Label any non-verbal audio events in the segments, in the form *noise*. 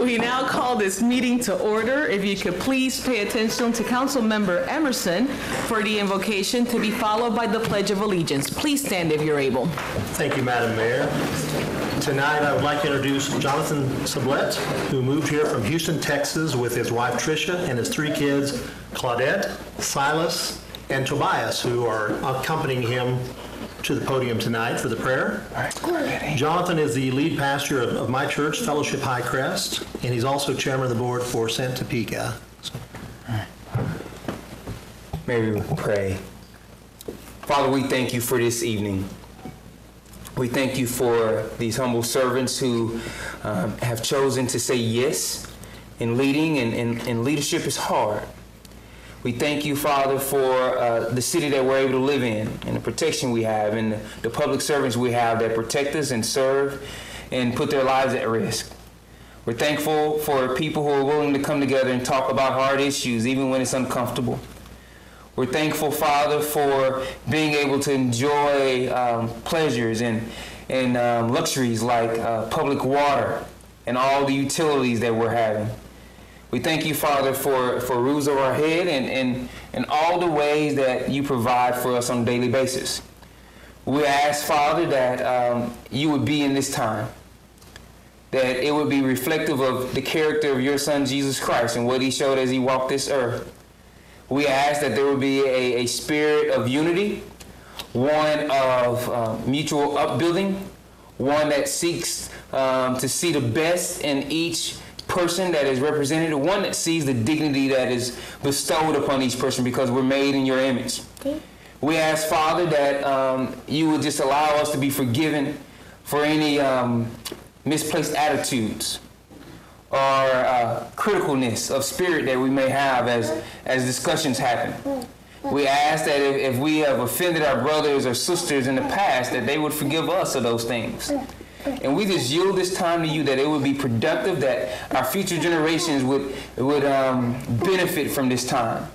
We now call this meeting to order. If you could please pay attention to Councilmember Emerson for the invocation to be followed by the Pledge of Allegiance. Please stand if you're able. Thank you, Madam Mayor. Tonight, I would like to introduce Jonathan Sublette, who moved here from Houston, Texas with his wife Tricia and his three kids, Claudette, Silas, and Tobias, who are accompanying him to the podium tonight for the prayer. Jonathan is the lead pastor of of my church, Fellowship Hi-Crest, and he's also chairman of the board for SENT Topeka. May we pray. Father, we thank you for this evening. We thank you for these humble servants who um, have chosen to say yes in leading, and, and, and leadership is hard. We thank you, Father, for uh, the city that we're able to live in and the protection we have and the, public servants we have that protect us and serve and put their lives at risk. We're thankful for people who are willing to come together and talk about hard issues, even when it's uncomfortable. We're thankful, Father, for being able to enjoy um, pleasures and, and um, luxuries like uh, public water and all the utilities that we're having. We thank you, Father, for, for roofs over our head and, and, and all the ways that you provide for us on a daily basis. We ask, Father, that um, you would be in this time, that it would be reflective of the character of your Son, Jesus Christ, and what he showed as he walked this earth. We ask that there would be a, a spirit of unity, one of uh, mutual upbuilding, one that seeks um, to see the best in each person that is represented, one that sees the dignity that is bestowed upon each person because we're made in your image. We ask, Father, that um, you would just allow us to be forgiven for any um, misplaced attitudes or uh, criticalness of spirit that we may have as, as discussions happen. We ask that if, if we have offended our brothers or sisters in the past, that they would forgive us of those things. And we just yield this time to you that it would be productive, that our future generations would, would um, benefit from this time,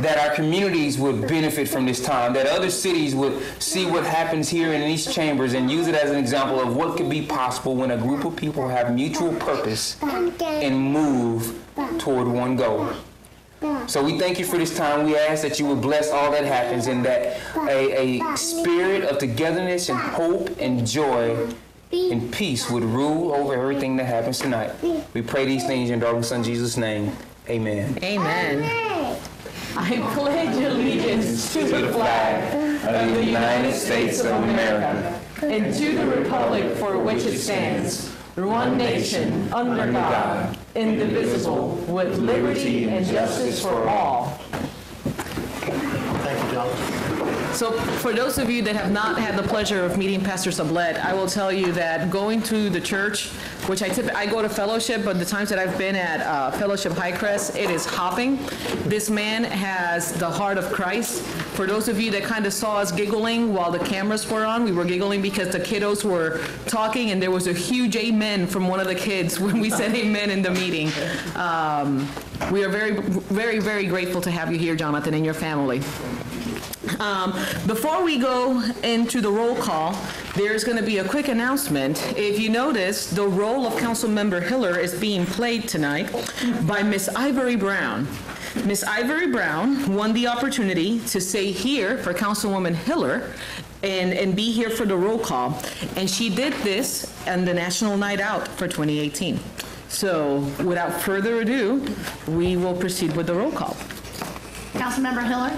that our communities would benefit from this time, that other cities would see what happens here in these chambers and use it as an example of what could be possible when a group of people have mutual purpose and move toward one goal. So we thank you for this time. We ask that you would bless all that happens and that a, a spirit of togetherness and hope and joy and peace would rule over everything that happens tonight. We pray these things in your darling son Jesus' name. Amen. Amen. I pledge allegiance to the flag Of the United States of America and to the republic for which it stands, one nation, under God, indivisible, with liberty and justice for all. Thank you, Jonathan. So for those of you that have not had the pleasure of meeting Pastor Sublette, I will tell you that going to the church, which I I go to fellowship, but the times that I've been at uh, Fellowship Hi-Crest, it is hopping. This man has the heart of Christ. For those of you that kind of saw us giggling while the cameras were on, we were giggling because the kiddos were talking and there was a huge amen from one of the kids *laughs* when we said amen in the meeting. Um, We are very, very, very grateful to have you here, Jonathan, and your family. Um, Before we go into the roll call, there's going to be a quick announcement. If you notice, the role of Councilmember Hiller is being played tonight by Miss Ivory Brown. Miss Ivory Brown won the opportunity to say here for Councilwoman Hiller and, and be here for the roll call. And she did this on the National Night Out for 2018. So without further ado, we will proceed with the roll call. Councilmember Hiller?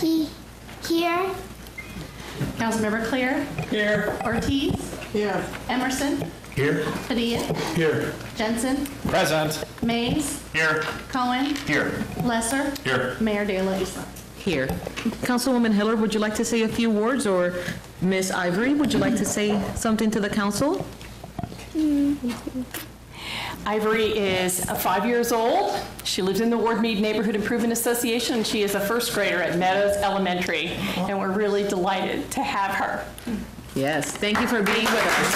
He, here, Councilmember Clear? Here. Ortiz? Here. Emerson? Here? Padilla? Here. Jensen? Present. Mays? Here. Coen? Here. Lesser? Here. Mayor De La Isla? Here. Councilwoman Hiller, would you like to say a few words, or Miss Ivory, would you like to say something to the council? Mm. Ivory is five years old. She lives in the Ward-Meade Neighborhood Improvement Association, she is a first grader at Meadows Elementary, and we're really delighted to have her. Yes, thank you for being with us.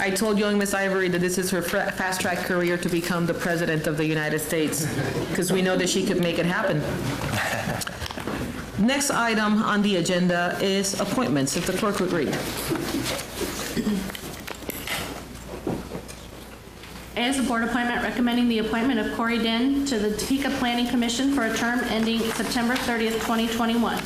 I told young Miss Ivory that this is her fast-track career to become the President of the United States, because we know that she could make it happen. Next item on the agenda is appointments, if the clerk would read. A is a board appointment recommending the appointment of Corey Den to the Topeka Planning Commission for a term ending September 30th, 2021.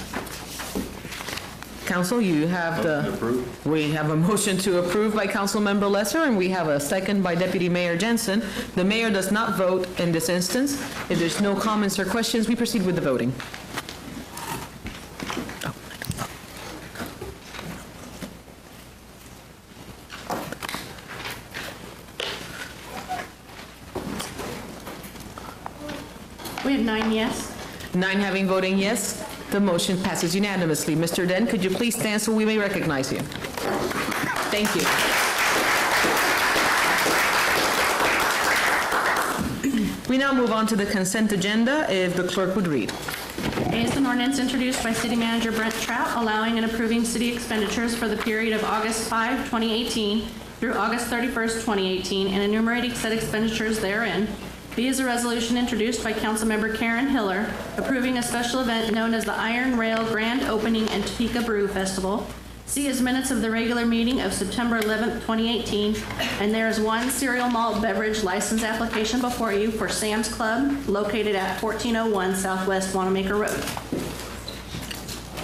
Council, you have the... We have a motion to approve by Councilmember Lesser, and we have a second by Deputy Mayor Jensen. The mayor does not vote in this instance. If there's no comments or questions, we proceed with the voting. Nine yes. Nine having voting yes, the motion passes unanimously. Mr. Den, could you please stand so we may recognize you? Thank you. We now move on to the consent agenda, if the clerk would read. A is an ordinance introduced by City Manager Brent Trout allowing and approving city expenditures for the period of August 5, 2018 through August 31st, 2018, and enumerating said expenditures therein. B is a resolution introduced by Councilmember Karen Hiller approving a special event known as the Iron Rail Grand Opening and Topeka Brew Festival. C is minutes of the regular meeting of September 11th, 2018, and there is one cereal malt beverage license application before you for Sam's Club located at 1401 Southwest Wanamaker Road.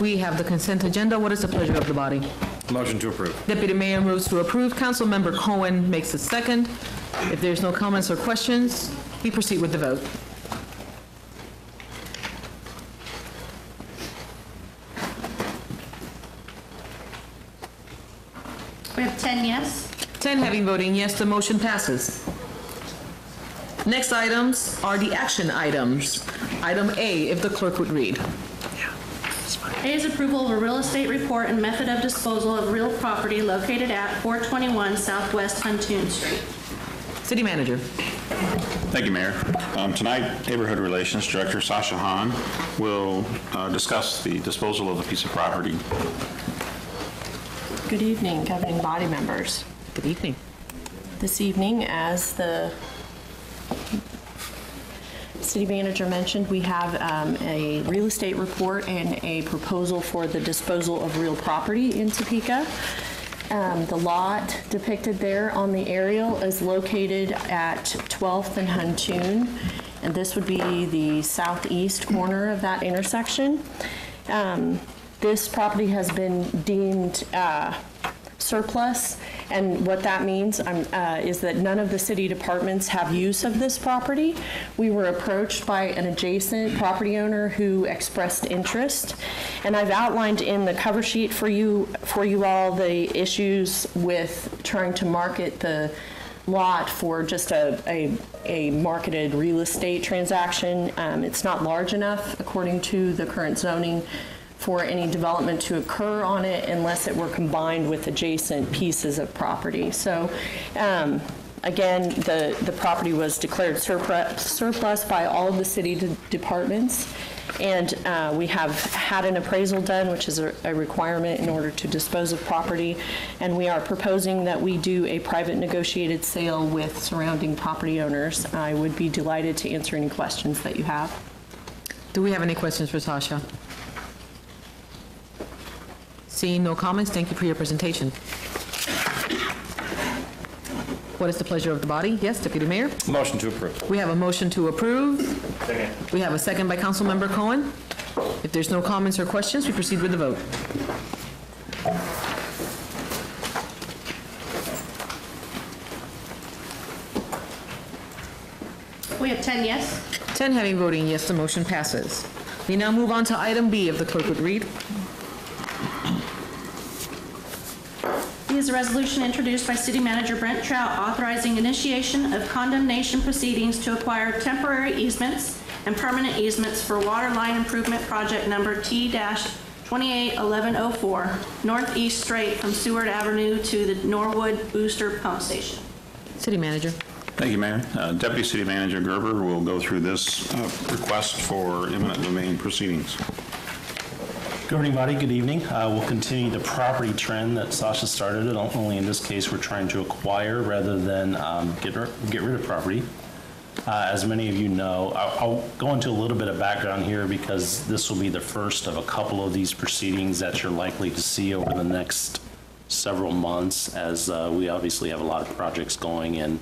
We have the consent agenda. What is the pleasure of the body? Motion to approve. Deputy Mayor moves to approve. Councilmember Coen makes a second. If there's no comments or questions, we proceed with the vote. We have 10 yes. 10 having voting yes, the motion passes. Next items are the action items. Item A, if the clerk would read. A is approval of a real estate report and method of disposal of real property located at 421 Southwest Huntoon Street. City Manager. Thank you, Mayor. Um, Tonight, Neighborhood Relations Director Sasha Haehn will uh, discuss the disposal of a piece of property. Good evening, governing body members. Good evening. This evening, as the city manager mentioned, we have um, a real estate report and a proposal for the disposal of real property in Topeka. Um, The lot depicted there on the aerial is located at 12th and Huntoon, and this would be the southeast corner of that intersection. Um, This property has been deemed uh, surplus, and what that means um, uh, is that none of the city departments have use of this property. We were approached by an adjacent property owner who expressed interest, and I've outlined in the cover sheet for you, for you all, the issues with trying to market the lot for just a, a, a marketed real estate transaction. Um, It's not large enough, according to the current zoning, for any development to occur on it unless it were combined with adjacent pieces of property. So, um, again, the, the property was declared surplus, surplus by all of the city de- departments, and uh, we have had an appraisal done, which is a a requirement in order to dispose of property, and we are proposing that we do a private negotiated sale with surrounding property owners. I would be delighted to answer any questions that you have. Do we have any questions for Sasha? Seeing no comments, thank you for your presentation. What is the pleasure of the body? Yes, Deputy Mayor? Motion to approve. We have a motion to approve. Second. We have a second by Councilmember Coen. If there's no comments or questions, we proceed with the vote. We have 10 yes. 10 having voting yes, the motion passes. We now move on to item B, if the clerk would read. B is a resolution introduced by City Manager Brent Trout authorizing initiation of condemnation proceedings to acquire temporary easements and permanent easements for water line improvement project number T-281104, Northeast Strait from Seward Avenue to the Norwood Booster Pump Station. City Manager. Thank you, Mayor. Uh, Deputy City Manager Gerber will go through this uh, request for eminent domain proceedings. Governing body, good evening. Uh, We'll continue the property trend that Sasha started, and only in this case, we're trying to acquire rather than um, get get rid of property. Uh, As many of you know, I'll I'll go into a little bit of background here because this will be the first of a couple of these proceedings that you're likely to see over the next several months, as uh, we obviously have a lot of projects going, and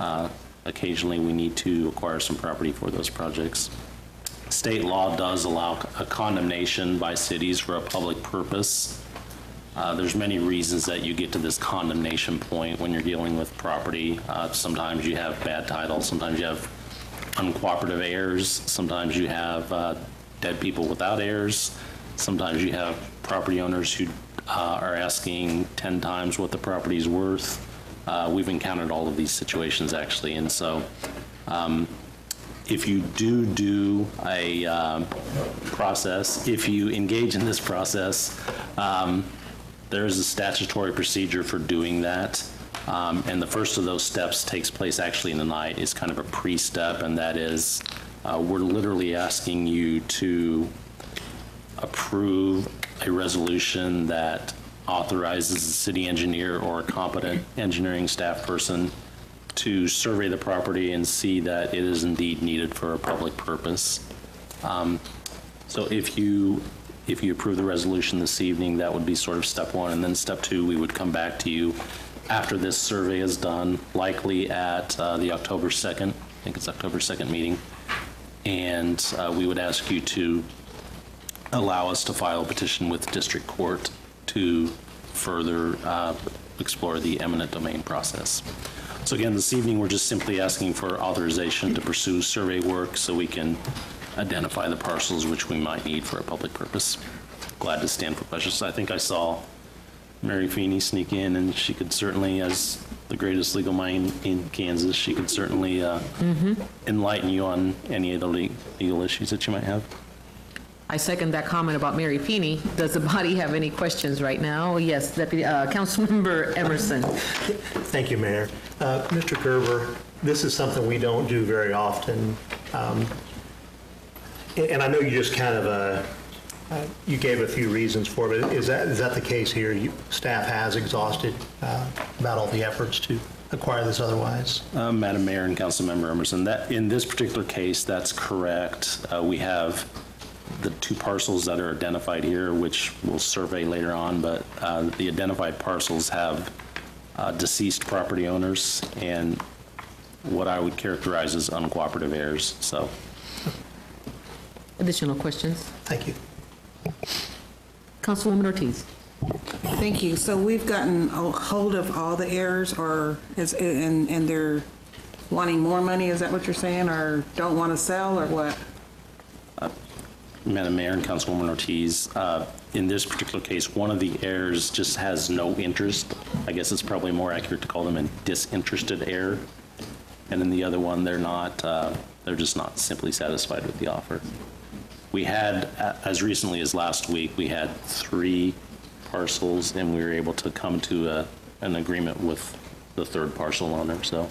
uh, occasionally we need to acquire some property for those projects. State law does allow a condemnation by cities for a public purpose. Uh, There's many reasons that you get to this condemnation point when you're dealing with property. Uh, Sometimes you have bad title, sometimes you have uncooperative heirs, sometimes you have uh, dead people without heirs, sometimes you have property owners who uh, are asking 10 times what the property is worth. Uh, We've encountered all of these situations, actually, and so if you do do a um, process, if you engage in this process, um, there is a statutory procedure for doing that. Um, And the first of those steps takes place actually in the night. It's kind of a pre-step, and that is, uh, we're literally asking you to approve a resolution that authorizes the city engineer or a competent engineering staff person to survey the property and see that it is indeed needed for a public purpose. Um, So if you, if you approve the resolution this evening, that would be sort of step one. And then step two, we would come back to you after this survey is done, likely at uh, the October 2nd, I think it's October 2nd meeting. And uh, we would ask you to allow us to file a petition with district court to further uh, explore the eminent domain process. So again, this evening, we're just simply asking for authorization to pursue survey work so we can identify the parcels which we might need for a public purpose. Glad to stand for questions. I think I saw Mary Feighny sneak in, and she could certainly, as the greatest legal mind in Kansas, she could certainly uh, enlighten you on any of the le- legal issues that you might have. I second that comment about Mary Feighny. Does the body have any questions right now? Yes, Deputy, uh, Councilmember Emerson. Thank you, Mayor. Uh, Mr. Gerber, this is something we don't do very often. Um, And I know you just kind of, uh, uh, you gave a few reasons for it, but is that, is that the case here? You- Staff has exhausted uh, about all the efforts to acquire this otherwise? Uh, Madam Mayor and Councilmember Emerson, that, in this particular case, that's correct. Uh, We have the two parcels that are identified here, which we'll survey later on, but uh, the identified parcels have uh, deceased property owners and what I would characterize as uncooperative heirs, so. Additional questions? Thank you. Councilwoman Ortiz. Thank you. So we've gotten a hold of all the errors or is, and, and they're wanting more money, is that what you're saying? Or don't want to sell or what? Madam Mayor and Councilwoman Ortiz, uh, in this particular case, one of the heirs just has no interest. I guess it's probably more accurate to call them a disinterested heir. And in the other one, they're not, uh, they're just not simply satisfied with the offer. We had, as recently as last week, we had three parcels, and we were able to come to a- an agreement with the third parcel owner, so.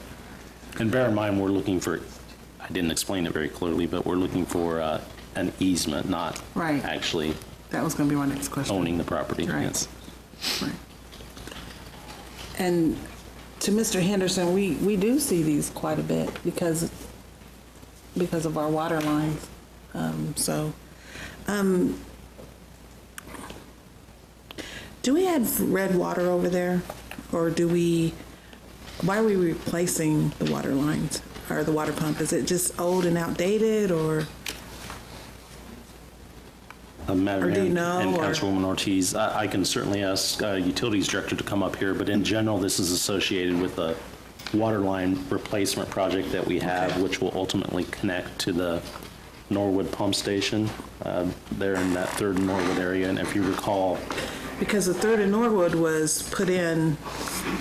And bear in mind, we're looking for, I didn't explain it very clearly, but we're looking for uh, an easement, not Right. actually That was going to be my next question. owning the property. Right. Yes. Right. And to Mr. Henderson, we, we do see these quite a bit because, because of our water lines. Um, So, um, do we have red water over there? Or do we, why are we replacing the water lines or the water pump? Is it just old and outdated or? Uh, Madam Mayor know, and or- Councilwoman Ortiz, I I can certainly ask uh, Utilities Director to come up here, but in general, this is associated with a water line replacement project that we have, which will ultimately connect to the Norwood Pump Station uh, there in that third Norwood area. And if you recall, Because the third in Norwood was put in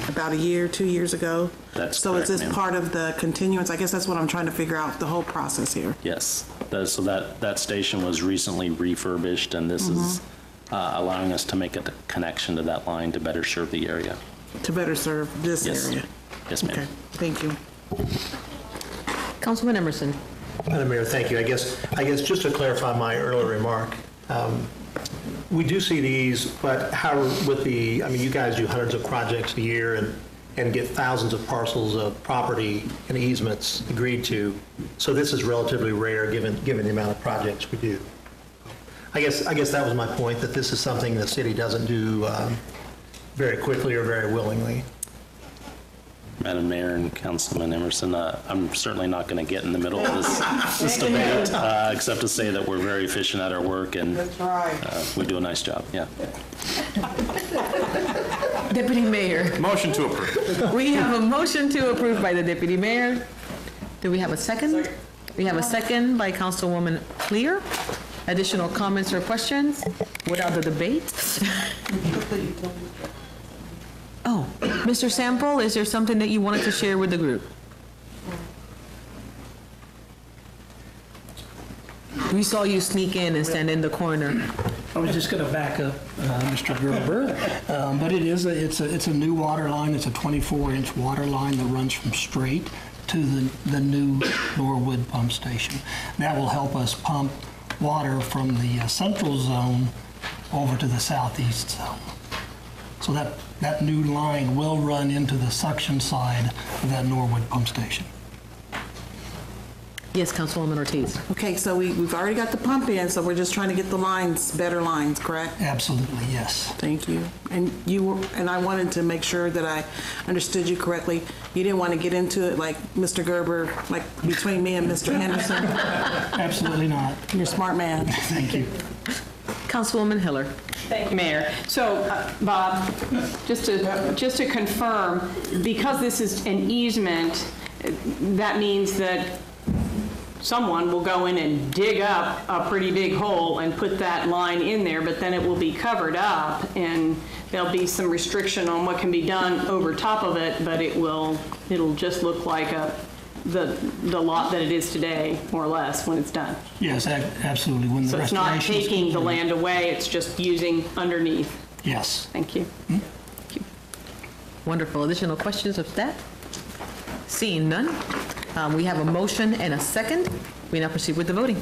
about a year, two years ago. That's So is correct, this ma'am. part of the continuance? I guess that's what I'm trying to figure out, the whole process here. yes, that- so that, that station was recently refurbished, and this is Mm-hmm. uh, allowing us to make a connection to that line to better serve the area. To better serve this Yes. area. Yes, ma'am. Okay, thank you. Councilman Emerson. Madam Mayor, thank you. I guess, I guess just to clarify my earlier remark, um, we do see these, but how, with the, I mean, you guys do hundreds of projects a year, and and get thousands of parcels of property and easements agreed to. So this is relatively rare, given, given the amount of projects we do. I guess, I guess that was my point, that this is something the city doesn't do um, very quickly or very willingly. Madam Mayor and Councilman Emerson, uh, I'm certainly not going to get in the middle of this, this *laughs* debate, uh, except to say that we're very efficient at our work and uh, we do a nice job, yeah. *laughs* Deputy Mayor, Motion to approve. we have a motion to approve by the Deputy Mayor. Do we have a second? We have a second by Councilwoman Clear. Additional comments or questions without the debate? *laughs* Oh, Mr. Sample, is there something that you wanted to share with the group? We saw you sneak in and stand in the corner. I was just going to back up uh, Mr. Gerber, um, but it is, a- it's a, it's a new water line. It's a 24-inch water line that runs from Straight to the, the new Norwood pump station. That will help us pump water from the uh, central zone over to the southeast zone. So that, that new line will run into the suction side of that Norwood pump station. Yes, Councilwoman Ortiz. Okay, so we, we've already got the pump in, so we're just trying to get the lines, better lines, correct? Absolutely, yes. Thank you. And you, were and I wanted to make sure that I understood you correctly. You didn't want to get into it like Mr. Gerber, like between me and Mr. Henderson? *laughs* Absolutely not. You're a smart man. *laughs* Thank you. Councilwoman Hiller. Thank you, Mayor. So, uh, Bob, just to, just to confirm, because this is an easement, uh, that means that someone will go in and dig up a pretty big hole and put that line in there, but then it will be covered up, and there'll be some restriction on what can be done over top of it, but it will, it'll just look like a, the, the lot that it is today, more or less, when it's done. Yes, ac- absolutely. When the So it's not restoration taking the land away, it's just using underneath. Yes. Thank you. Hmm? Wonderful. Additional questions of staff? Seeing none, um, we have a motion and a second. We now proceed with the voting.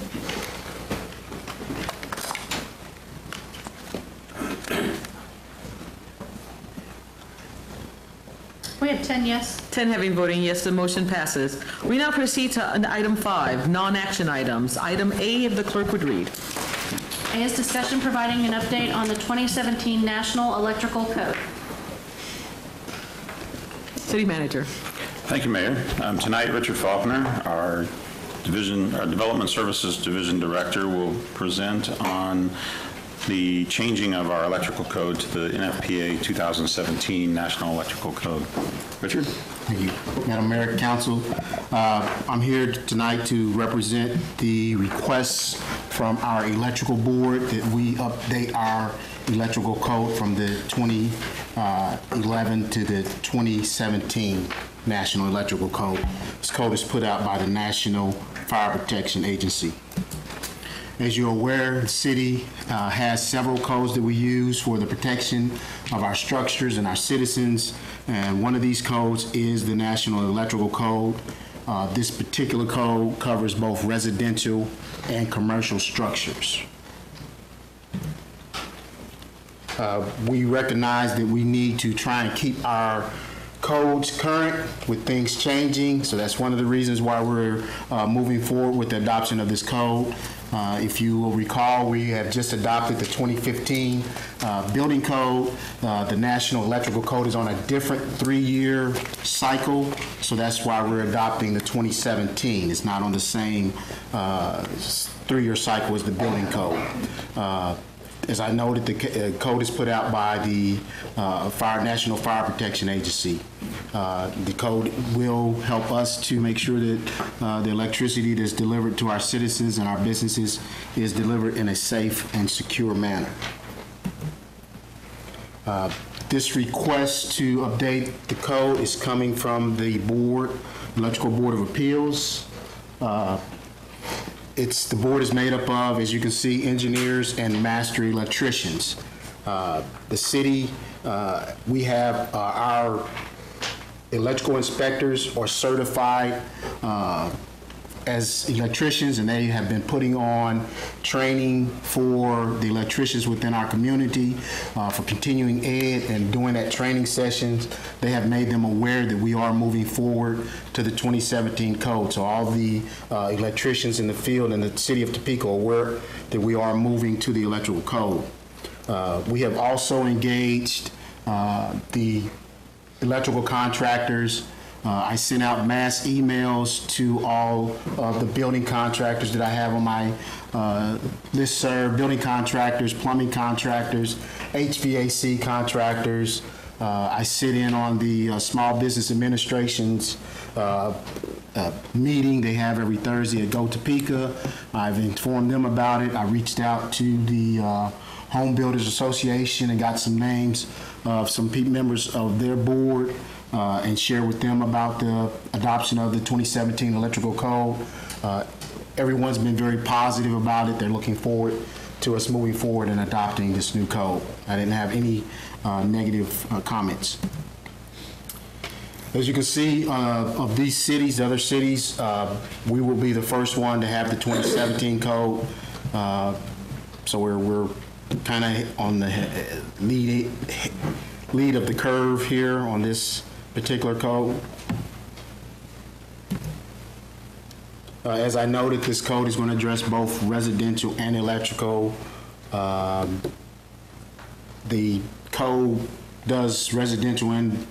We have 10 yes. 10 having voting yes, the motion passes. We now proceed to an item five, non-action items. Item A, if the clerk would read. A is discussion providing an update on the 2017 National Electrical Code. City Manager. Thank you, Mayor. Um, Tonight, Richard Faulkner, our Division, our Development Services Division Director, will present on the changing of our electrical code to the NFPA 2017 National Electrical Code. Richard? Thank you. Madam Mayor, Council, uh, I'm here tonight to represent the requests from our electrical board that we update our electrical code from the 2011 to the 2017 National Electrical Code. This code is put out by the National Fire Protection Agency. As you're aware, the city uh, has several codes that we use for the protection of our structures and our citizens, and one of these codes is the National Electrical Code. Uh, This particular code covers both residential and commercial structures. Uh, We recognize that we need to try and keep our codes current with things changing, so that's one of the reasons why we're uh, moving forward with the adoption of this code. Uh, If you will recall, we have just adopted the 2015 uh, building code. Uh, The National Electrical Code is on a different three-year cycle, so that's why we're adopting the 2017. It's not on the same uh, three-year cycle as the building code. Uh, as I noted, the uh, code is put out by the uh, Fire, National Fire Protection Agency. Uh, The code will help us to make sure that uh, the electricity that's delivered to our citizens and our businesses is delivered in a safe and secure manner. Uh, This request to update the code is coming from the board, Electrical Board of Appeals. It's, the board is made up of, as you can see, engineers and master electricians. Uh, The city, uh, we have uh, our electrical inspectors are certified uh, as electricians, and they have been putting on training for the electricians within our community uh, for continuing ed and doing that training sessions. They have made them aware that we are moving forward to the 2017 code. So all the uh, electricians in the field in the city of Topeka are aware that we are moving to the electrical code. Uh, We have also engaged uh, the electrical contractors. Uh, I sent out mass emails to all of the building contractors that I have on my uh, listserv, building contractors, plumbing contractors, HVAC contractors. Uh, I sit in on the uh, Small Business Administration's uh, uh, meeting they have every Thursday at Go Topeka. I've informed them about it. I reached out to the uh, Home Builders Association and got some names of some members of their board uh, and share with them about the adoption of the 2017 electrical code. Uh, Everyone's been very positive about it. They're looking forward to us moving forward and adopting this new code. I didn't have any uh, negative uh, comments. As you can see, uh, of these cities, the other cities, uh, we will be the first one to have the 2017 code. Uh, So we're, we're kind of on the lead, lead of the curve here on this particular code. Uh, As I noted, this code is going to address both residential and electrical. Um, The code does residential and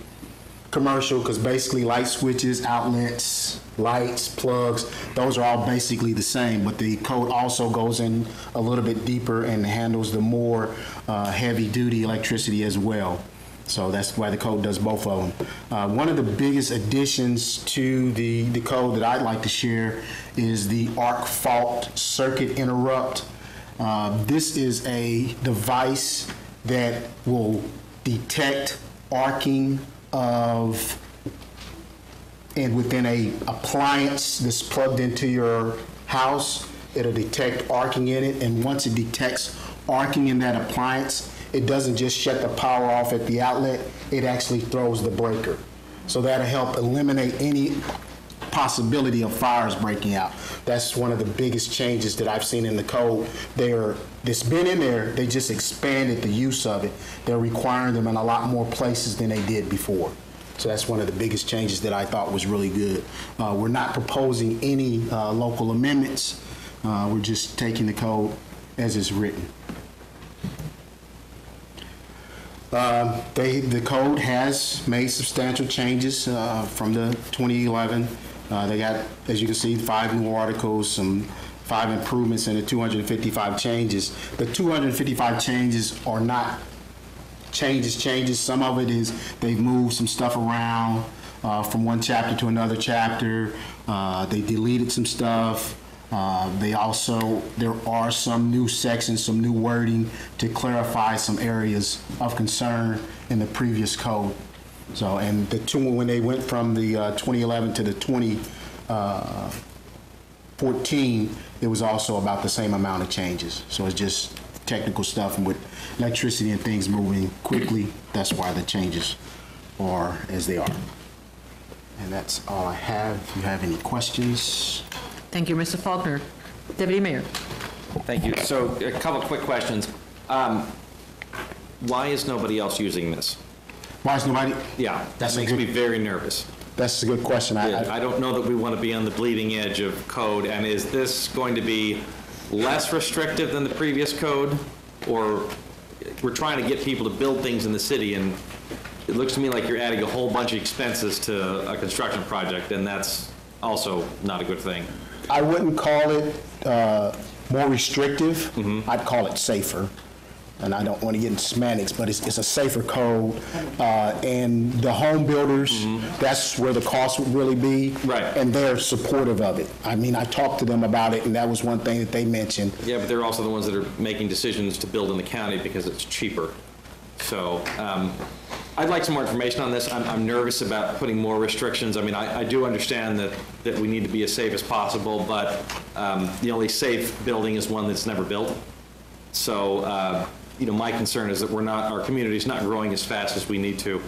commercial, because basically light switches, outlets, lights, plugs, those are all basically the same, but the code also goes in a little bit deeper and handles the more uh, heavy-duty electricity as well. So that's why the code does both of them. Uh, One of the biggest additions to the, the code that I'd like to share is the arc fault circuit interrupt. Uh, This is a device that will detect arcing of, and within a appliance that's plugged into your house, it'll detect arcing in it, and once it detects arcing in that appliance, it doesn't just shut the power off at the outlet, it actually throws the breaker. So that'll help eliminate any possibility of fires breaking out. That's one of the biggest changes that I've seen in the code. They're, it's been in there, they just expanded the use of it. They're requiring them in a lot more places than they did before. So that's one of the biggest changes that I thought was really good. Uh, We're not proposing any uh, local amendments. Uh, We're just taking the code as it's written. Um, They, the code has made substantial changes uh, from the 2011. Uh, They got, as you can see, five new articles, some five improvements, and the 255 changes. The 255 changes are not changes, changes. Some of it is they've moved some stuff around uh, from one chapter to another chapter. Uh, They deleted some stuff. Uh, They also, there are some new sections, some new wording to clarify some areas of concern in the previous code. So, and the two, when they went from the uh, 2011 to the 2014, it was also about the same amount of changes. So it's just technical stuff with electricity and things moving quickly, that's why the changes are as they are. And that's all I have. If you have any questions? Thank you, Mr. Faulkner. Deputy Mayor. Thank you. So a couple of quick questions. Um, Why is nobody else using this? Why is nobody? Yeah, that That's a makes good- me very nervous. That's a good question. I- I- I don't know that we want to be on the bleeding edge of code, and is this going to be less restrictive than the previous code? Or we're trying to get people to build things in the city, and it looks to me like you're adding a whole bunch of expenses to a construction project, and that's also not a good thing. I wouldn't call it uh, more restrictive. I'd call it safer. And I don't want to get into semantics, but it's, it's a safer code. Uh, And the home builders, that's where the cost would really be. Right. And they're supportive of it. I mean, I talked to them about it, and that was one thing that they mentioned. Yeah, but they're also the ones that are making decisions to build in the county because it's cheaper. So um, I'd like some more information on this. I'm I'm nervous about putting more restrictions. I mean, I I do understand that, that we need to be as safe as possible, but um, the only safe building is one that's never built. So, uh, you know, my concern is that we're not, our community's not growing as fast as we need to,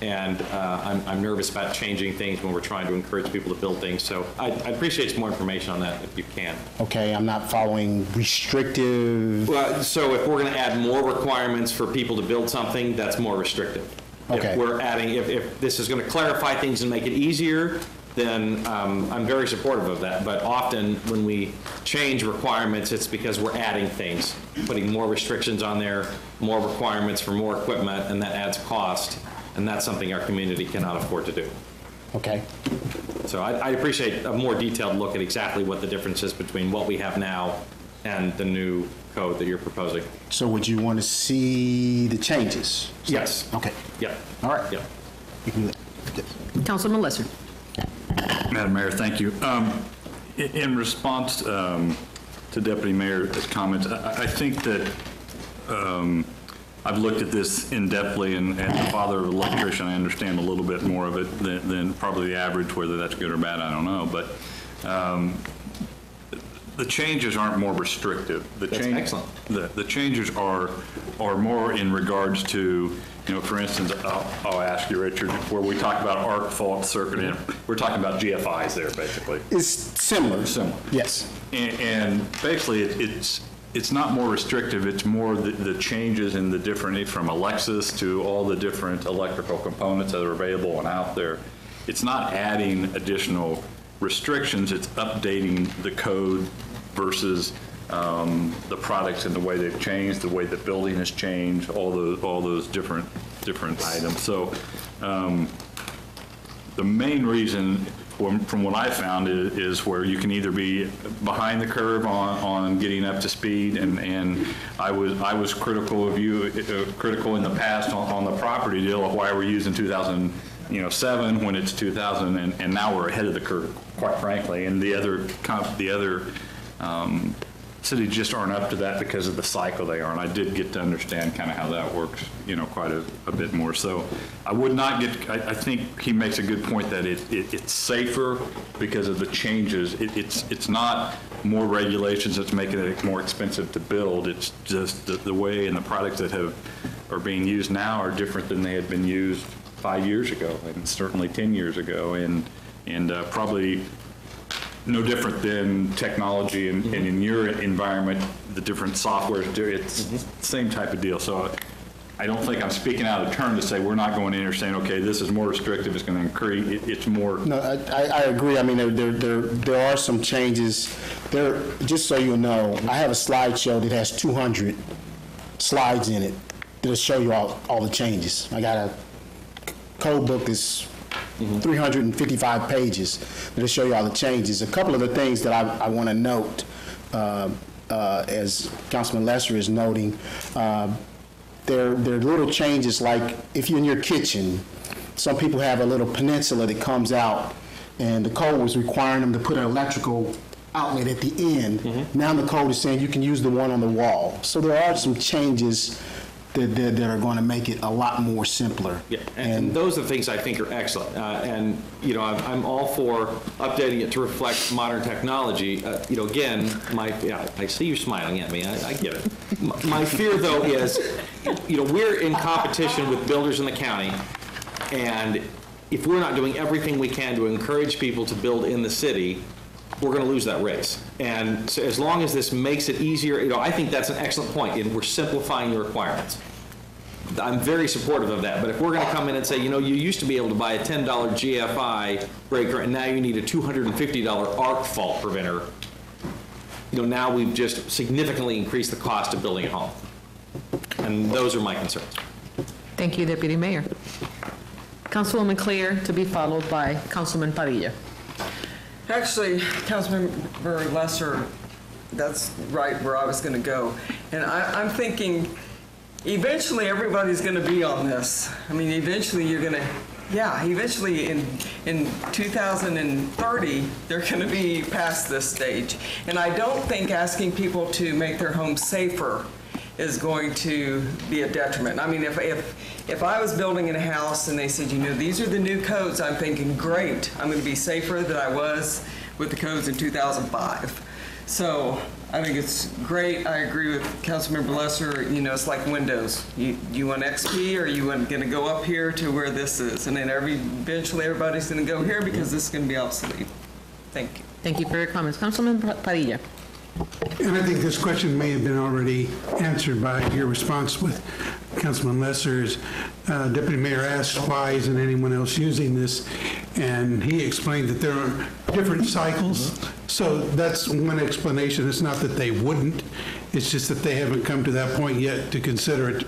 and uh, I'm I'm nervous about changing things when we're trying to encourage people to build things. So I I appreciate some more information on that if you can. Okay, I'm not following restrictive, Well, so if we're going to add more requirements for people to build something, that's more restrictive. Okay. If we're adding, if, if this is going to clarify things and make it easier, then um, I'm very supportive of that. But often, when we change requirements, it's because we're adding things, putting more restrictions on there, more requirements for more equipment, and that adds cost. And that's something our community cannot afford to do. okay? So I, I appreciate a more detailed look at exactly what the difference is between what we have now and the new code that you're proposing. So would you want to see the changes? Yes. Okay, Yep. all right. Yep. You can do that. Councilman Lesser. Madam Mayor, thank you. Um, i- In response um, to Deputy Mayor's comments, I I think that um, I've looked at this in-depthly, and as the father of an electrician, I understand a little bit more of it than than probably the average, whether that's good or bad, I don't know. But um, the changes aren't more restrictive. The That's change- excellent. The, the changes are, are more in regards to, you know, for instance, I'll, I'll ask you, Richard, where we talk about arc fault circuit, and we're talking about GFIs there, basically. It's similar. Similar. Yes. And, and basically, it- it's, it's not more restrictive, it's more the, the changes in the different, from Alexis to all the different electrical components that are available and out there. It's not adding additional restrictions, it's updating the code versus um, the products and the way they've changed, the way the building has changed, all those, all those different, different items. So, um, the main reason, from what I found, i- is where you can either be behind the curve on, on getting up to speed, and, and I was, I was critical of you, uh, critical in the past on, on the property deal of why we're using 2000, you know, seven when it's 2000, and, and now we're ahead of the curve, quite frankly, and the other, the other um, cities just aren't up to that because of the cycle they are, and I did get to understand kind of how that works, you know, quite a, a bit more. So I would not get, I, I think he makes a good point that it, it, it's safer because of the changes. It, it's, it's not more regulations that's making it more expensive to build. It's just the, the way and the products that have, are being used now are different than they had been used five years ago, and certainly 10 years ago, and, and uh, probably no different than technology and, and in your environment, the different softwares do, it's the same type of deal. So I don't think I'm speaking out of turn to say we're not going in there saying, okay, this is more restrictive, it's going to increase, it- it's more, No, I, I I agree. I mean, there, there, there there are some changes. There, just so you know, I have a slideshow that has 200 slides in it that'll show you all, all the changes. I got a code book that's 355 pages that'll show you all the changes. A couple of the things that I, I want to note, uh, uh, as Councilman Lesser is noting, uh, there, there are little changes like if you're in your kitchen, some people have a little peninsula that comes out, and the code was requiring them to put an electrical outlet at the end. Now the code is saying you can use the one on the wall. So there are some changes that, that, that are going to make it a lot more simpler. Yeah, and those are the things I think are excellent. Uh, And, you know, I'm I'm all for updating it to reflect modern technology. Uh, You know, again, my, yeah, I see you smiling at me, I I get it. M- My fear, though, is, you know, we're in competition with builders in the county, and if we're not doing everything we can to encourage people to build in the city, we're going to lose that race. And so as long as this makes it easier, you know, I think that's an excellent point. point, and we're simplifying the requirements. I'm very supportive of that, but if we're going to come in and say, you know, you used to be able to buy a $10 GFI breaker, and now you need a $250 arc fault preventer, you know, now we've just significantly increased the cost of building a home. And those are my concerns. Thank you, Deputy Mayor. Councilwoman Clear, to be followed by Councilman Padilla. Actually, Councilmember Lesser, that's right where I was going to go. And I, I'm thinking, eventually, everybody's going to be on this. I mean, eventually, you're going to, yeah, eventually, in, in 2030, they're going to be past this stage. And I don't think asking people to make their homes safer is going to be a detriment. I mean, if, if, if I was building in a house and they said, you know, these are the new codes, I'm thinking, great, I'm going to be safer than I was with the codes in 2005. So I think it's great. I agree with Councilmember Lesser. You know, it's like Windows. You, you want XP or you want going to go up here to where this is, and then every eventually everybody's going to go here because this is going to be obsolete. Thank you. Thank you for your comments. Councilman Padilla. And I think this question may have been already answered by your response with Councilman Lesser's. Uh, Deputy Mayor asked, why isn't anyone else using this? And he explained that there are different cycles. So that's one explanation. It's not that they wouldn't, it's just that they haven't come to that point yet to consider it.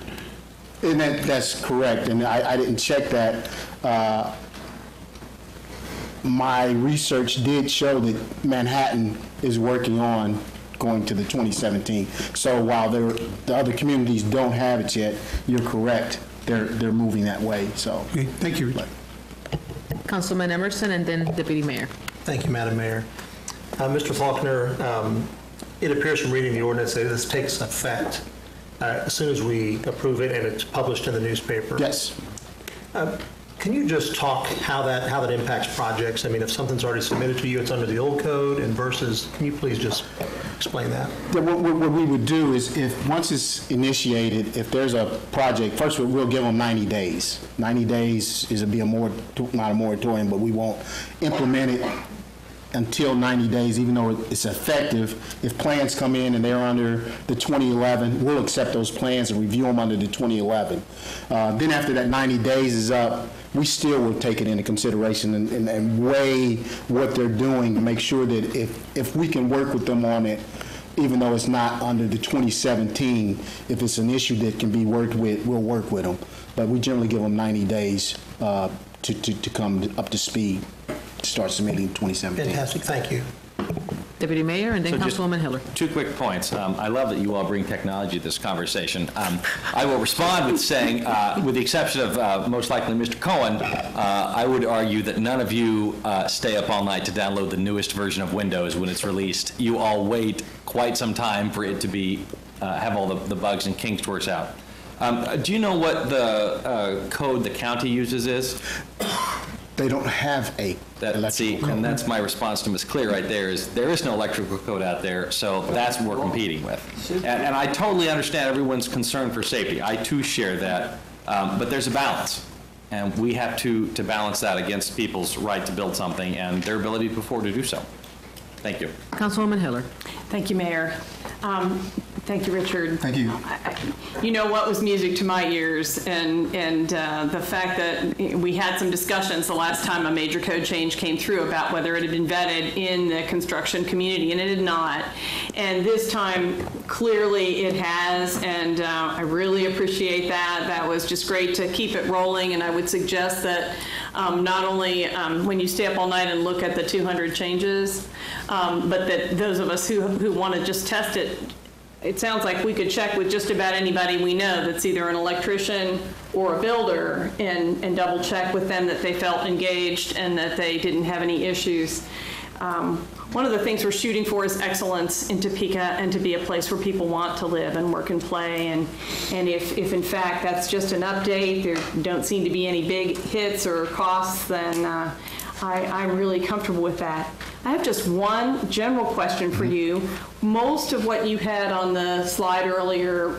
And that, that's correct, and I, I didn't check that. Uh, My research did show that Manhattan is working on going to the 2017. So while there, the other communities don't have it yet, you're correct, they're, they're moving that way, so. Okay, thank you. Councilman Emerson and then Deputy Mayor. Thank you, Madam Mayor. Uh, Mr. Faulkner, um, it appears from reading the ordinance that this takes effect uh, as soon as we approve it and it's published in the newspaper. Yes. Uh, Can you just talk how that, how that impacts projects? I mean, if something's already submitted to you, it's under the old code and versus, can you please just explain that? Yeah, What, what we would do is if, once it's initiated, if there's a project, first we'll- we'll give them 90 days. 90 days is a be a more, not a moratorium, but we won't implement it until 90 days, even though it's effective. If plans come in and they're under the 2011, we'll accept those plans and review them under the 2011. Uh, Then after that 90 days is up, we still will take it into consideration and- and and weigh what they're doing, to make sure that if, if we can work with them on it, even though it's not under the 2017, if it's an issue that can be worked with, we'll work with them. But we generally give them 90 days uh, to, to, to come up to speed, start submitting 2017. Fantastic, thank you. Deputy Mayor and then So just Councilwoman Hiller. Two quick points. Um, I love that you all bring technology to this conversation. Um, I will respond with saying, uh, with the exception of uh, most likely Mr. Coen, uh, I would argue that none of you uh, stay up all night to download the newest version of Windows when it's released. You all wait quite some time for it to be, uh, have all the the bugs and kinks worked out. Um, Do you know what the uh, code the county uses is? They don't have a That, see, and that's my response to Ms. Clear right there, is there is no electrical code out there, so that's what we're competing with. And, and I totally understand everyone's concern for safety. I too share that, um, but there's a balance. And we have to, to balance that against people's right to build something and their ability to afford to do so. Thank you. Councilwoman Hiller. Thank you, Mayor. Um, Thank you, Richard. Thank you. You know what was music to my ears, and, and uh, the fact that we had some discussions the last time a major code change came through about whether it had been vetted in the construction community, and it had not. And this time, clearly it has, and uh, I really appreciate that. That was just great to keep it rolling, and I would suggest that um, not only um, when you stay up all night and look at the 200 changes, um, but that those of us who, who want to just test it it sounds like we could check with just about anybody we know that's either an electrician or a builder and, and double check with them that they felt engaged and that they didn't have any issues. Um, one of the things we're shooting for is excellence in Topeka and to be a place where people want to live and work and play. And, and if, if in fact that's just an update, there don't seem to be any big hits or costs, then uh, I, I'm really comfortable with that. I have just one general question for you. Most of what you had on the slide earlier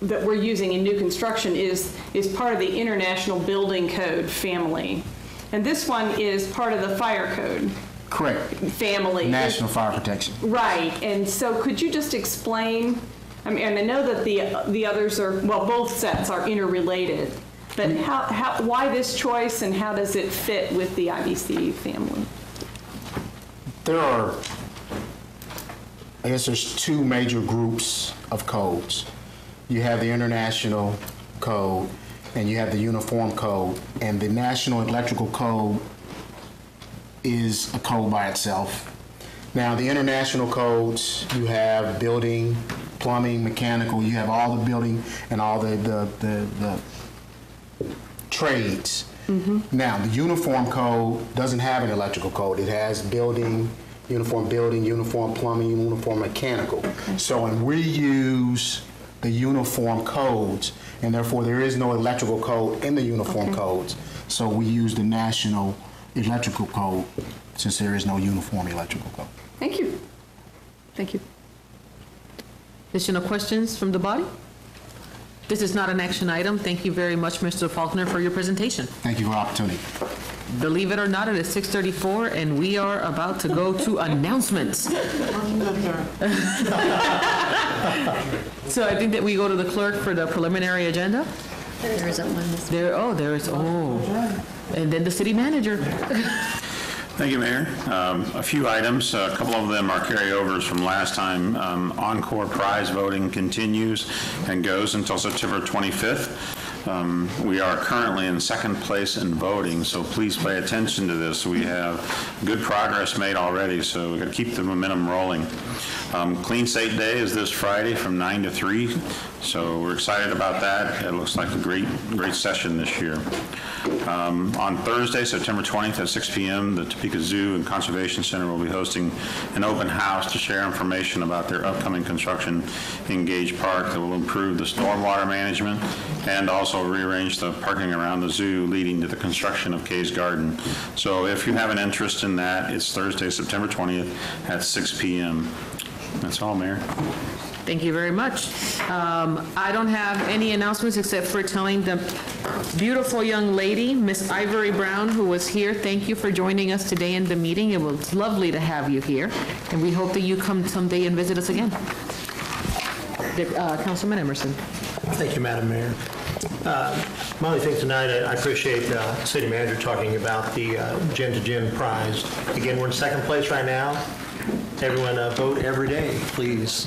that we're using in new construction is, is part of the International Building Code family. And this one is part of the fire code Correct. family. National Fire Protection. Right, and so could you just explain, I mean, and I know that the, the others are, well, both sets are interrelated, but mm-hmm. how, how, why this choice and how does it fit with the IBC family? There are, I guess there's two major groups of codes. You have the international code and you have the uniform code. And the National Electrical Code is a code by itself. Now, the international codes, you have building, plumbing, mechanical, you have all the building and all the, the, the, the trades. Mm-hmm. Now, the uniform code doesn't have an electrical code. It has building, uniform building, uniform plumbing, uniform mechanical. So when we use the uniform codes, and therefore there is no electrical code in the uniform Okay. codes, so we use the national electrical code since there is no uniform electrical code. Thank you. Thank you. Additional questions from the body? This is not an action item. Thank you very much, Mr. Faulkner, for your presentation. Thank you for the opportunity. Believe it or not, it is 6:34, and we are about to go to *laughs* announcements. *laughs* So I think that we go to the clerk for the preliminary agenda? There isn't one this There, oh, there is, oh. And then the city manager. *laughs* Thank you, Mayor. Um, A few items, a couple of them are carryovers from last time. Um, Encore prize voting continues and goes until September 25th. Um, We are currently in second place in voting, so please pay attention to this. We have good progress made already, so we're going to keep the momentum rolling. Um, Clean Slate Day is this Friday from 9 to 3, so we're excited about that. It looks like a great, great session this year. Um, On Thursday, September 20th at 6 PM, the Topeka Zoo and Conservation Center will be hosting an open house to share information about their upcoming construction in Gage Park that will improve the stormwater management and also rearrange the parking around the zoo leading to the construction of Kay's Garden. So if you have an interest in that, it's Thursday, September 20th at 6 PM. That's all, Mayor. Thank you very much. Um, I don't have any announcements except for telling the beautiful young lady, Miss Ivory Brown, who was here, thank you for joining us today in the meeting. It was lovely to have you here, and we hope that you come someday and visit us again. Uh, Councilman Emerson. Thank you, Madam Mayor. Uh, My only thing tonight, I appreciate uh, City Manager talking about the uh, Gin to Gin prize. Again, we're in second place right now. Everyone uh, vote every day, please.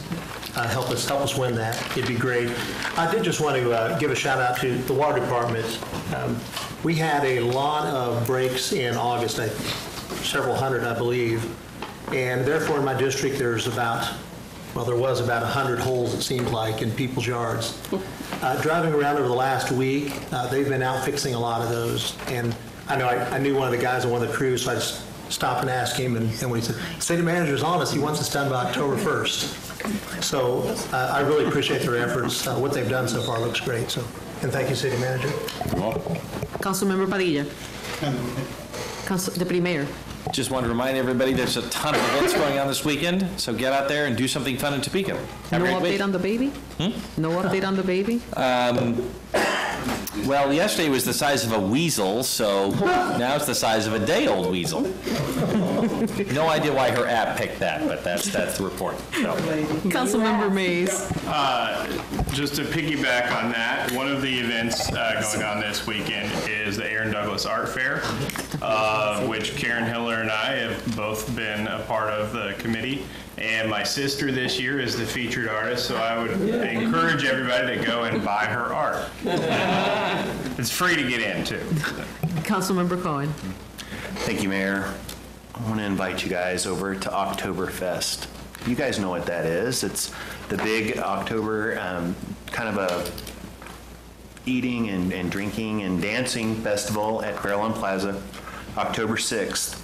Uh, Help us, help us win that. It'd be great. I did just want to uh, give a shout out to the Water Department. Um, We had a lot of breaks in August, I- several hundred, I believe. And therefore, in my district, there's about well, there was about 100 holes, it seemed like, in people's yards. Uh, Driving around over the last week, uh, they've been out fixing a lot of those. And I know, I I knew one of the guys on one of the crews, so I just stopped and asked him, and and when he said, "City manager's on us, he wants us done by October 1st." So uh, I really appreciate their efforts. Uh, What they've done so far looks great, so, and thank you, city manager. Councilmember Padilla. Council, Deputy Mayor. Just want to remind everybody, there's a ton of events going on this weekend, so get out there and do something fun in Topeka. Have No a great week. update on the baby? No update on the baby? Well, yesterday was the size of a weasel, so now it's the size of a day-old weasel. No idea why her app picked that, but that's, that's the report. So. Councilmember Mays. Uh, Just to piggyback on that, one of the events uh, going on this weekend is the Aaron Douglas Art Fair, uh, which Karen Hiller and I have both been a part of the committee. And my sister this year is the featured artist, so I would encourage everybody to go and buy her art. *laughs* It's free to get in, too. Councilmember Coen. Thank you, Mayor. I want to invite you guys over to Oktoberfest. You guys know what that is. It's the big October, um, kind of a eating and, and drinking and dancing festival at Fairlawn Plaza, October 6th,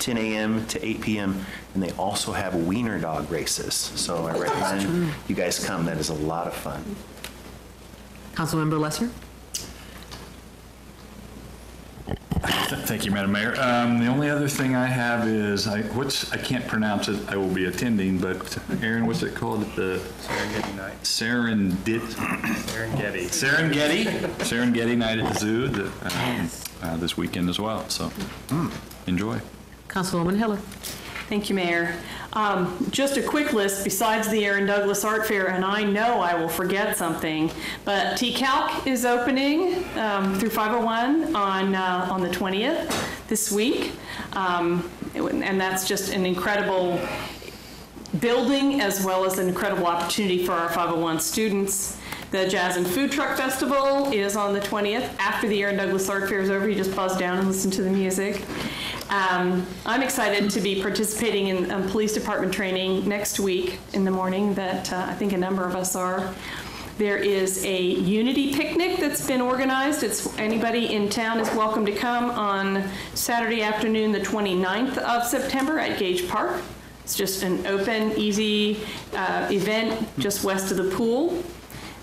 10 a.m. to 8 p.m. And they also have wiener dog races. So I recommend you guys come. That is a lot of fun. Councilmember Lesser? Th- Thank you, Madam Mayor. Um, The only other thing I have is, I, what's, I can't pronounce it, I will be attending, but Aaron, what's it called? The Serengeti Night. Serendit? Serengeti. Serengeti? Serengeti Night at the Zoo that, um, uh, this weekend as well, so enjoy. Councilwoman Hiller. Thank you, Mayor. Um, Just a quick list besides the Aaron Douglas Art Fair, and I know I will forget something, but TCALC is opening um, through 501 on, uh, on the 20th this week. Um, And that's just an incredible building as well as an incredible opportunity for our 501 students. The Jazz and Food Truck Festival is on the 20th. After the Aaron Douglas Art Fair is over, you just pause down and listen to the music. Um, I'm excited to be participating in um, police department training next week in the morning that uh, I think a number of us are. There is a unity picnic that's been organized. It's anybody in town is welcome to come on Saturday afternoon, the 29th of September at Gage Park. It's just an open, easy uh, event just west of the pool.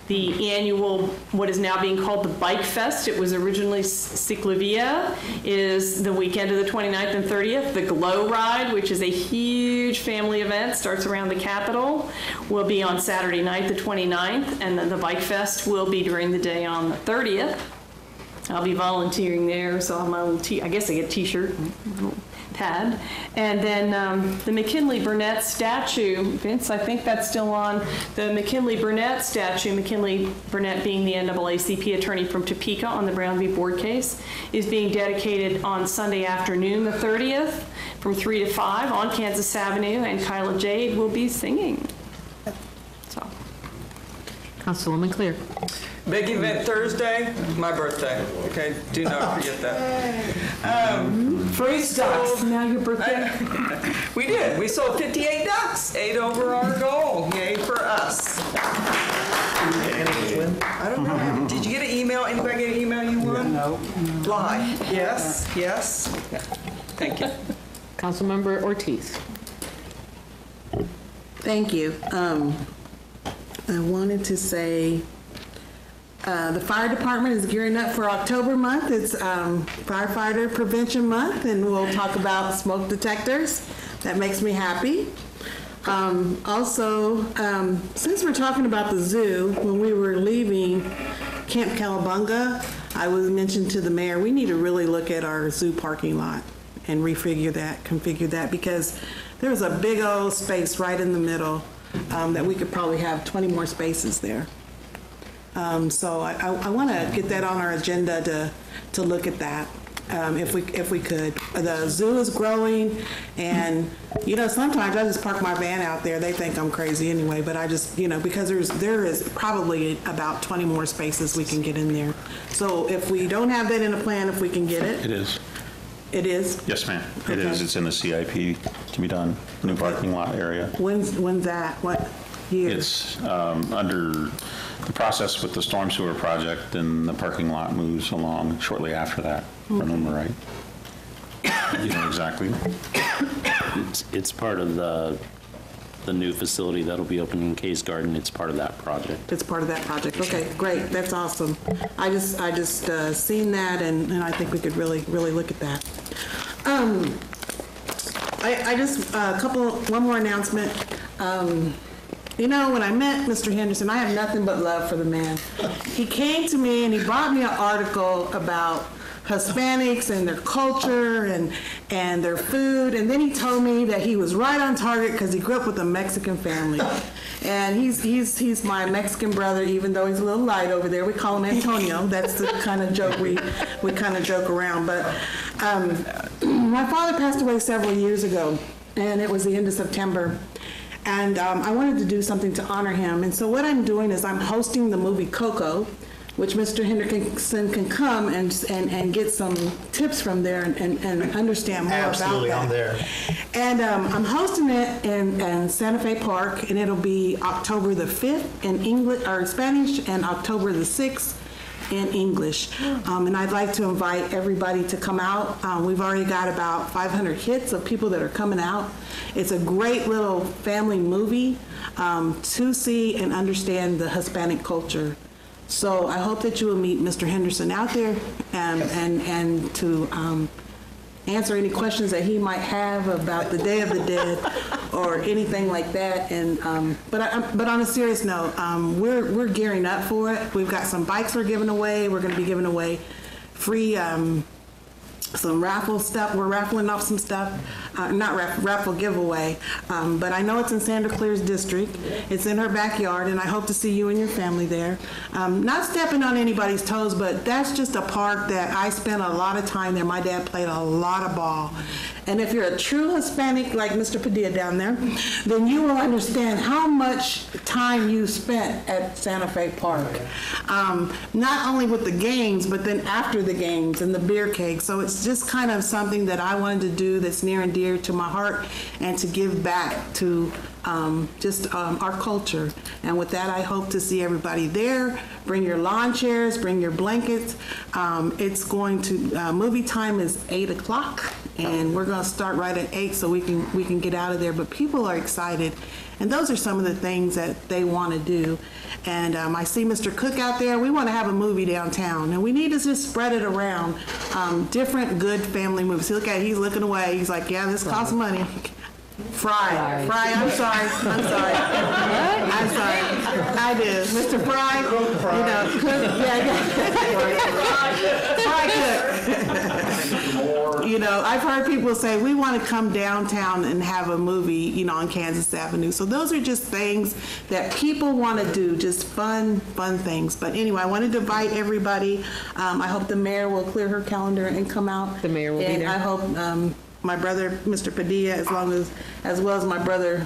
The annual, what is now being called the Bike Fest, it was originally Ciclavia, is the weekend of the 29th and 30th. The Glow Ride, which is a huge family event, starts around the Capitol, will be on Saturday night, the 29th, and then the Bike Fest will be during the day on the 30th. I'll be volunteering there, so I'm little t- I guess I get a t-shirt, pad. And then um, the McKinley Burnett statue, Vince, I think that's still on. The McKinley Burnett statue, McKinley Burnett being the NAACP attorney from Topeka on the Brown v. Board case, is being dedicated on Sunday afternoon, the 30th, from 3 to 5 on Kansas Avenue, and Kyla Jade will be singing. So. Councilwoman Clear. Big event Thursday, my birthday. Okay, do not forget that. Um, Free stuff. Now your birthday? We did. We sold 58 ducks, eight over our goal. Yay for us. I don't know. Did you get an email? Anybody get an email you won? No. Lie. Yes, yes. Thank you. Councilmember Ortiz. Thank you. Um, I wanted to say, uh, the fire department is gearing up for October month. It's um, firefighter prevention month, and we'll talk about smoke detectors. That makes me happy. Um, also, um, since we're talking about the zoo, when we were leaving Camp Cowabunga, I was mentioned to the mayor, we need to really look at our zoo parking lot and refigure that, configure that, because there's a big old space right in the middle um, that we could probably have 20 more spaces there. Um, So I, I want to get that on our agenda to, to look at that, um, if we, if we could. The zoo is growing, and, you know, sometimes I just park my van out there. They think I'm crazy anyway, but I just, you know, because there's, there is probably about 20 more spaces we can get in there. So if we don't have that in the plan, if we can get it, It is. it is. Yes, ma'am. It is. Okay. It's in the CIP to be done, new parking lot area. When's, when's that? What year? It's um, under the process with the storm sewer project, and the parking lot moves along shortly after that, if I remember right. You know exactly. It's, it's part of the, the new facility that'll be opening in Kay's Garden. It's part of that project. It's part of that project. Okay, great. That's awesome. I just, I just uh, seen that and, and I think we could really, really look at that. Um, I, I just, uh, a couple, one more announcement. Um, you know, when I met Mr. Henderson, I have nothing but love for the man. He came to me and he brought me an article about Hispanics and their culture and, and their food. And then he told me that he was right on target because he grew up with a Mexican family. And he's, he's, he's my Mexican brother, even though he's a little light over there. We call him Antonio. That's the kind of joke we, we kind of joke around. But um, my father passed away several years ago, and it was the end of September. And um, I wanted to do something to honor him. And so what I'm doing is I'm hosting the movie Coco, which Mr. Henderson can come and, and, and get some tips from there and, and, and understand more Absolutely, about on that. there. And um, I'm hosting it in, in Santa Fe Park, and it'll be October the 5th in English or Spanish, and October the 6th in English. Um, and I'd like to invite everybody to come out. Um, we've already got about 500 hits of people that are coming out. It's a great little family movie um, to see and understand the Hispanic culture. So I hope that you will meet Mr. Henderson out there and, and, and to um, answer any questions that he might have about the Day of the Dead or anything like that. And um, but I, but on a serious note, um, we're we're gearing up for it. We've got some bikes we're giving away. We're going to be giving away free. Um, some raffle stuff. We're raffling off some stuff. Uh, not raff, raffle giveaway, um, but I know it's in Sandra Clear's district. It's in her backyard, and I hope to see you and your family there. Um, not stepping on anybody's toes, but that's just a park that I spent a lot of time there. My dad played a lot of ball. And if you're a true Hispanic like Mr. Padilla down there, then you will understand how much time you spent at Santa Fe Park. Um, not only with the games, but then after the games and the beer cake. So it's just kind of something that I wanted to do that's near and dear to my heart and to give back to um, just um, our culture. And with that, I hope to see everybody there. Bring your lawn chairs, bring your blankets. Um, it's going to, uh, movie time is 8 o'clock, and we're going to start right at 8 so we can, we can get out of there. But people are excited, and those are some of the things that they want to do. And um, I see Mr. Cook out there. We want to have a movie downtown, and we need to just spread it around. Um, different good family movies. Look at, he's looking away. He's like, yeah, this costs money. Fry, Fry, I'm sorry, I'm sorry. I'm sorry, I did. Mr. Fry, you know, Cook, yeah, yeah. *laughs* Fry Cook. You know, I've heard people say, we want to come downtown and have a movie, you know, on Kansas Avenue. So those are just things that people want to do, just fun, fun things. But anyway, I wanted to invite everybody. Um, I hope the mayor will clear her calendar and come out. The mayor will be and there. I hope um, my brother, Mr. Padilla, as long as, as well as my brother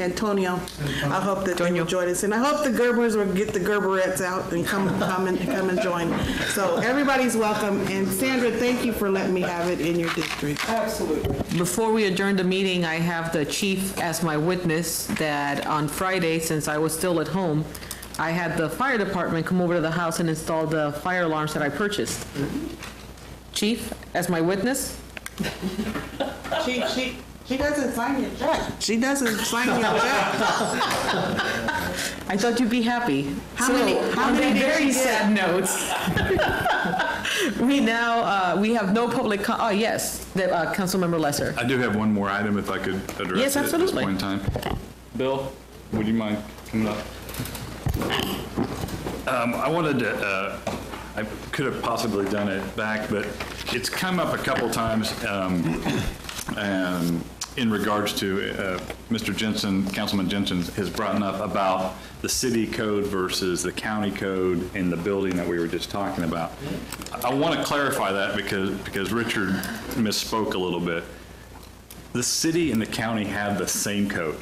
Antonio, I hope that they will join us. And I hope the Gerbers will get the Gerberettes out and come, come and, come and join. So everybody's welcome. And Sandra, thank you for letting me have it in your district. Absolutely. Before we adjourn the meeting, I have the chief as my witness that on Friday, since I was still at home, I had the fire department come over to the house and install the fire alarms that I purchased. Chief, as my witness? She, she, she doesn't sign your check. She doesn't sign your *laughs* check. I thought you'd be happy. How So, many- how many that did very you sad notes. *laughs* We now, uh, we have no public, co- oh, yes, the, uh, Councilmember Lesser. I do have one more item if I could address Yes, it at this absolutely. point in time. Bill, would you mind coming up? Um, I wanted to, uh, I could have possibly done it back, but it's come up a couple times um, um, in regards to, uh, Mr. Jensen, Councilman Jensen has brought up about the city code versus the county code in the building that we were just talking about. I want to clarify that because, because Richard misspoke a little bit. The city and the county have the same code.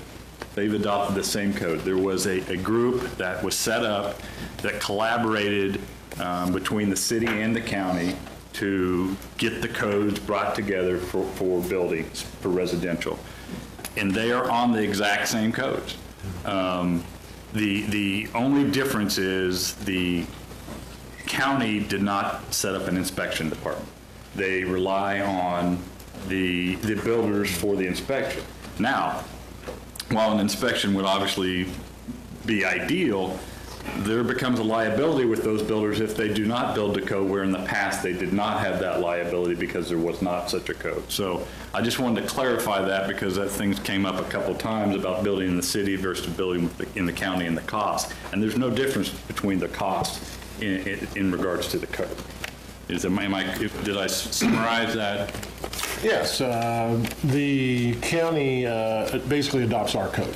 They've adopted the same code. There was a, a group that was set up that collaborated um, between the city and the county to get the codes brought together for, for buildings, for residential. And they are on the exact same codes. Um, The, the only difference is the county did not set up an inspection department. They rely on the, the builders for the inspection. Now, while an inspection would obviously be ideal, there becomes a liability with those builders if they do not build to code, where in the past they did not have that liability because there was not such a code. So I just wanted to clarify that because that thing came up a couple times about building in the city versus building in the county and the cost. And there's no difference between the cost in, in- in regards to the code. Is, am I, did I summarize that? Yes, uh, the county uh, basically adopts our code.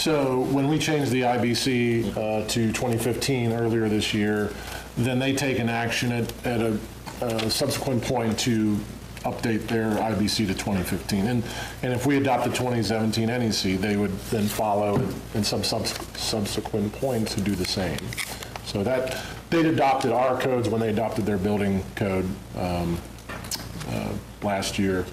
So when we changed the IBC uh, to 2015 earlier this year, then they take an action at at a a subsequent point to update their IBC to 2015. And and if we adopt the 2017 NEC, they would then follow in some subs- subsequent point to do the same. So that, they'd adopted our codes when they adopted their building code um, uh, last year.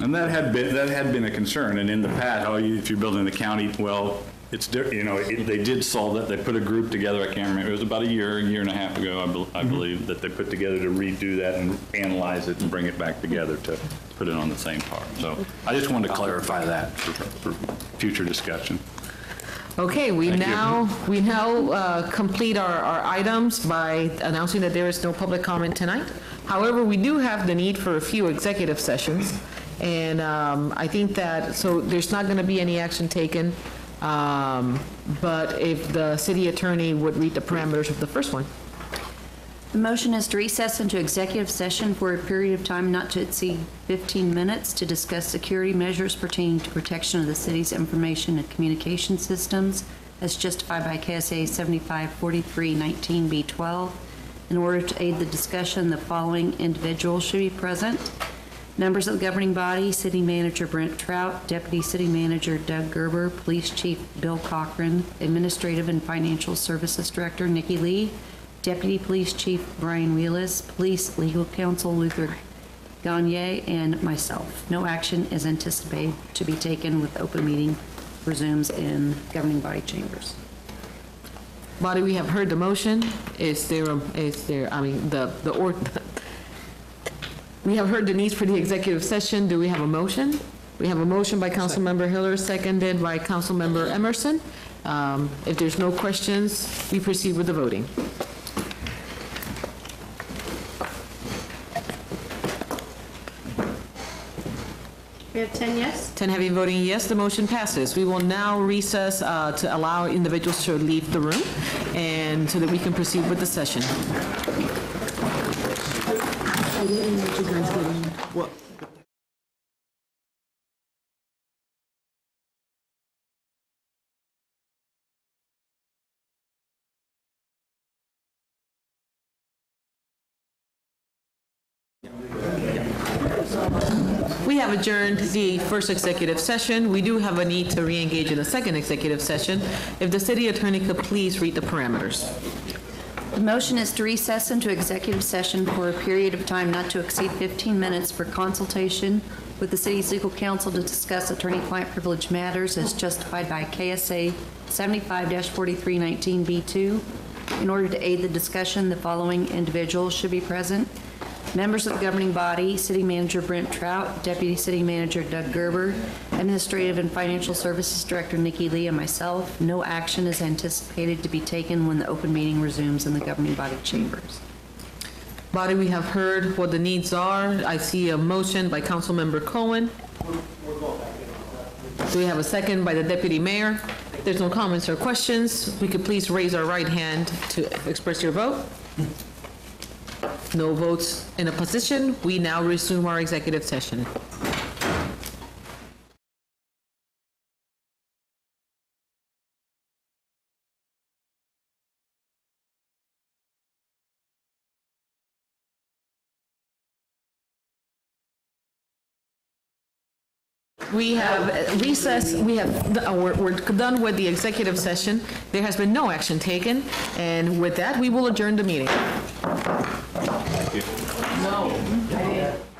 And that had been, that had been a concern, and in the past, oh, you- if you're building in the county, well, it's, di- you know, it- they did solve that, they put a group together, I can't remember, it was about a year, a year and a half ago, I bel- I believe, that they put together to redo that and analyze it and bring it back together to put it on the same par. So I just wanted to clarify that for, for future discussion. Okay, we Thank you. now, we now uh, complete our, our items by announcing that there is no public comment tonight. However, we do have the need for a few executive sessions, and um, I think that, so there's not going to be any action taken, um, but if the city attorney would read the parameters of the first one. The motion is to recess into executive session for a period of time not to exceed 15 minutes to discuss security measures pertaining to protection of the city's information and communication systems as justified by KSA 7543-19B12. In order to aid the discussion, the following individuals should be present. Members of the governing body, City Manager Brent Trout, Deputy City Manager Doug Gerber, Police Chief Bill Cochran, Administrative and Financial Services Director Nikki Lee, Deputy Police Chief Brian Wheelis, Police Legal Counsel Luther Gagne, and myself. No action is anticipated to be taken with open meeting resumes in governing body chambers. Body, we have heard the motion. Is there, there, I mean, the, the, or, we have heard the needs for the executive session. Do we have a motion? We have a motion by Councilmember Hiller, seconded by Councilmember Emerson. Um, If there's no questions, we proceed with the voting. We have 10 yes. 10 having voting yes, the motion passes. We will now recess uh, to allow individuals to leave the room and so that we can proceed with the session. We have adjourned the first executive session. We do have a need to re-engage in a second executive session. If the city attorney could please read the parameters. The motion is to recess into executive session for a period of time not to exceed 15 minutes for consultation with the city's legal counsel to discuss attorney-client privilege matters as justified by KSA 75-4319B2. In order to aid the discussion, the following individuals should be present. Members of the governing body, City Manager Brent Trout, Deputy City Manager Doug Gerber, Administrative and Financial Services Director Nikki Lee, and myself. No action is anticipated to be taken when the open meeting resumes in the governing body chambers. Body, we have heard what the needs are. I see a motion by Councilmember Coen. Do we have a second by the Deputy Mayor? There's no comments or questions. We could please raise our right hand to express your vote. No votes in opposition. We now resume our executive session. We have recess, we have, uh, we're we're done with the executive session. There has been no action taken, and with that, we will adjourn the meeting. No, I didn't.